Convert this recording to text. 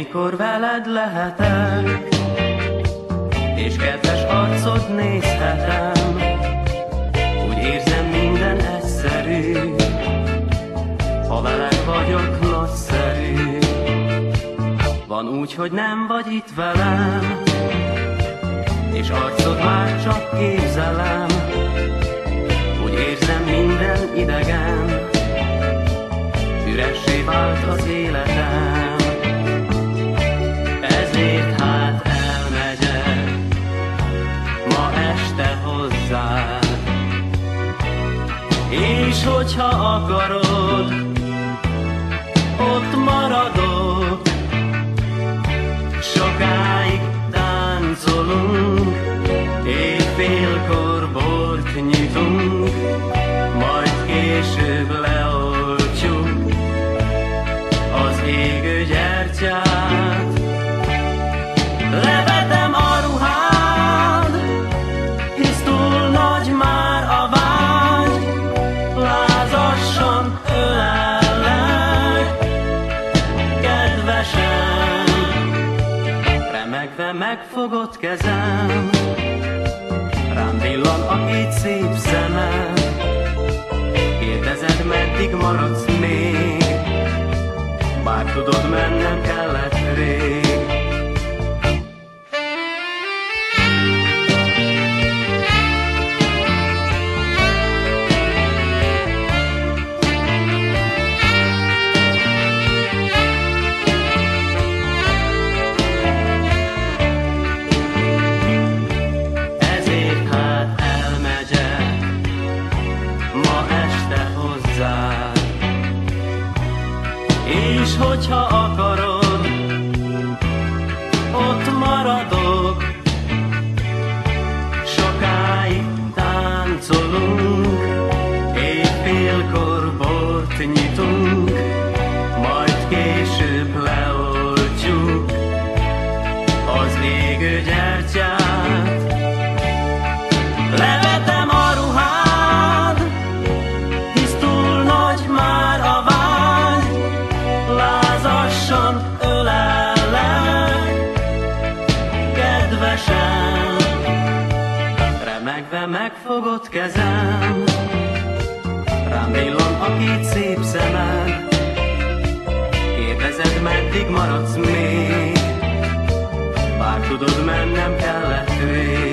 Amikor veled lehetek, és kedves arcod nézhetem, úgy érzem minden egyszerű, ha veled vagyok nagyszerű. Van úgy, hogy nem vagy itt velem, és arcod már csak képzelem, este hozzád, és hogyha akarod, ott maradok, sokáig táncolunk, éjfélkor bort nyitunk, majd később leoltjuk az égő gyertyát. Megfogott kezem, rám villan a két szép szemem, Kérdezed, meddig maradsz még, bár tudod, mennem kellett ma este hozzád. És hogyha akarod, kedvesem. Remegve megfogott kezem, rám villan a két szép szemed, kérdezed, meddig maradsz még, bár tudod, mennem kellett rég.